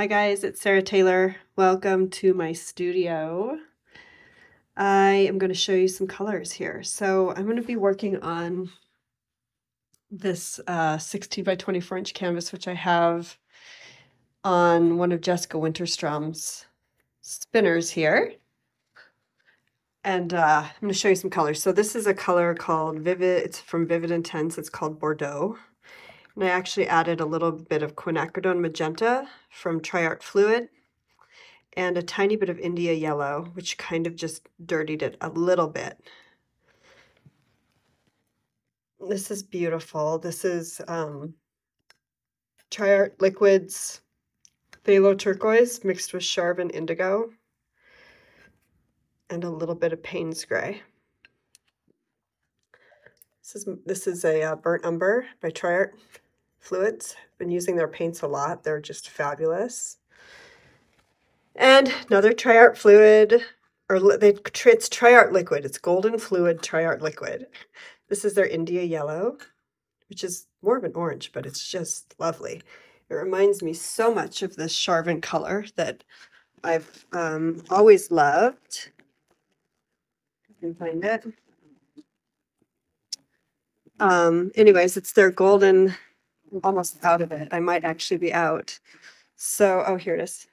Hi guys, it's Sara Taylor. Welcome to my studio. I am going to show you some colors here. So I'm going to be working on this uh, 16 by 24 inch canvas, which I have on one of Jessica Winterstrom's spinners here. And uh, I'm going to show you some colors. So this is a color called Vivid, it's from Vivid Intense, it's called Bordeaux. And I actually added a little bit of quinacridone magenta from Triart Fluid and a tiny bit of India yellow, which kind of just dirtied it a little bit. This is beautiful. This is um, Triart Liquids Phthalo Turquoise mixed with Charvin Indigo and a little bit of Payne's Gray. This is, this is a uh, Burnt Umber by Triart fluids. Been using their paints a lot. They're just fabulous. And another Triart fluid, or they, it's Triart liquid. It's golden fluid Triart liquid. This is their India yellow, which is more of an orange, but it's just lovely. It reminds me so much of this Charvin color that I've um, always loved. You can find it. Um, anyways, it's their golden Almost out of it. I might actually be out. So, oh, here it is.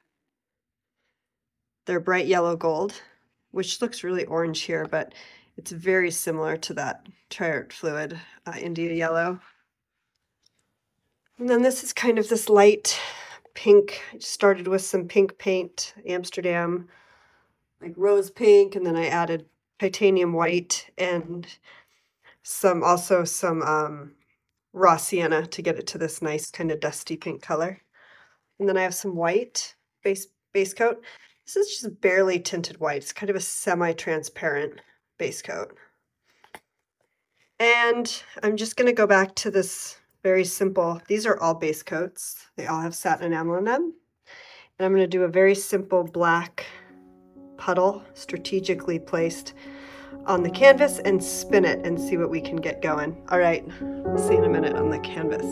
They're bright yellow gold, which looks really orange here, but it's very similar to that Triart Fluid uh, India yellow. And then this is kind of this light pink. I started with some pink paint, Amsterdam, like rose pink, and then I added titanium white and some also some um, raw sienna to get it to this nice kind of dusty pink color. And then I have some white base base coat. This is just barely tinted white. It's kind of a semi-transparent base coat. And I'm just going to go back to this very simple, these are all base coats. They all have satin enamel in them. And I'm going to do a very simple black puddle, strategically placed on the canvas and spin it and see what we can get going. All right, see you in a minute on the canvas.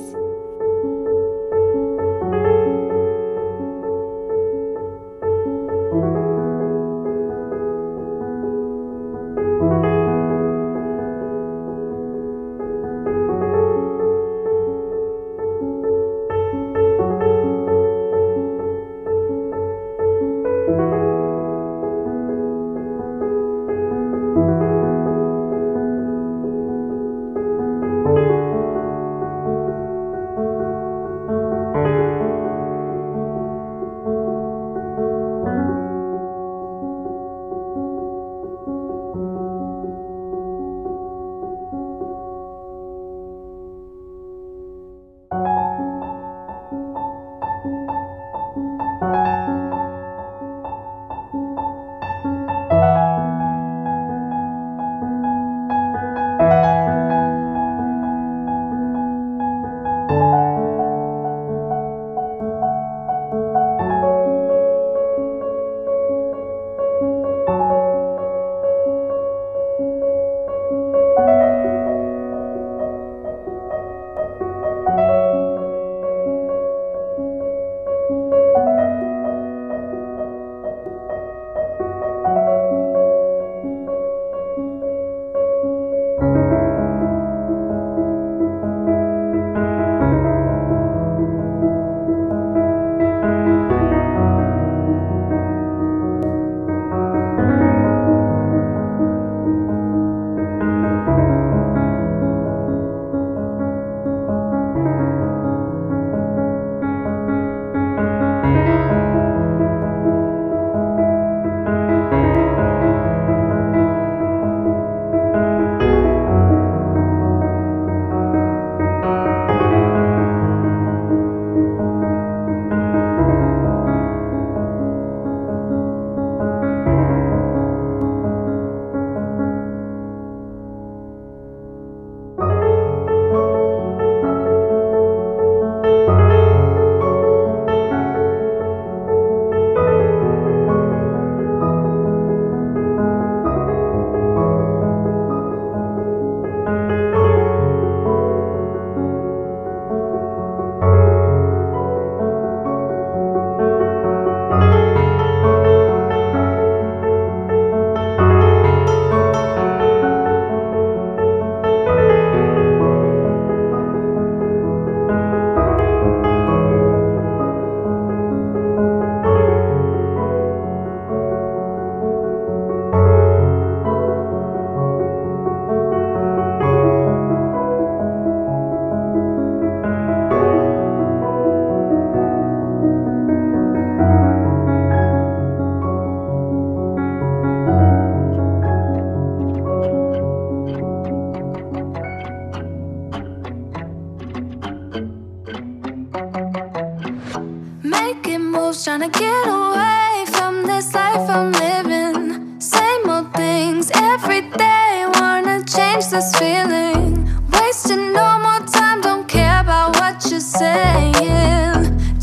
every day. Wanna change this feeling. Wasting no more time, don't care about what you're saying.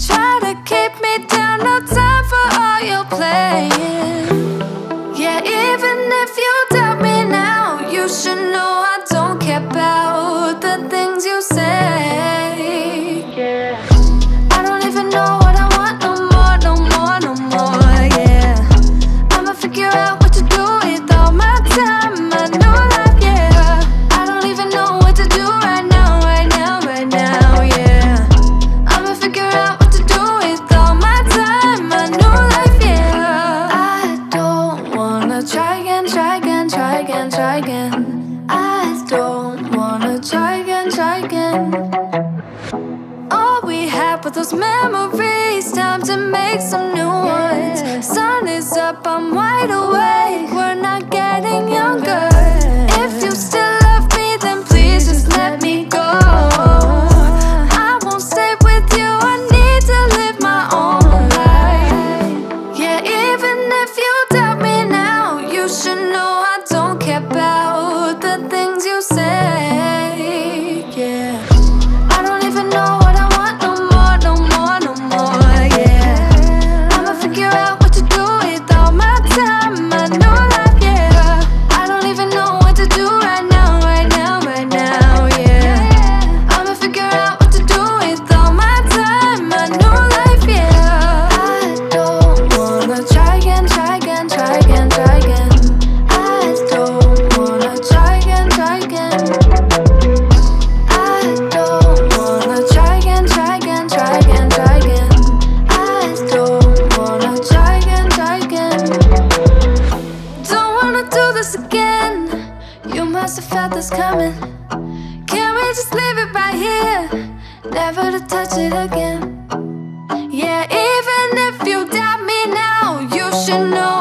Try to keep me down, no time for all your playing. Yeah, even if you doubt me now, you should know. I'm wide awake. you know